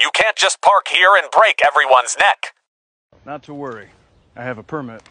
You can't just park here and break everyone's neck. Not to worry. I have a permit.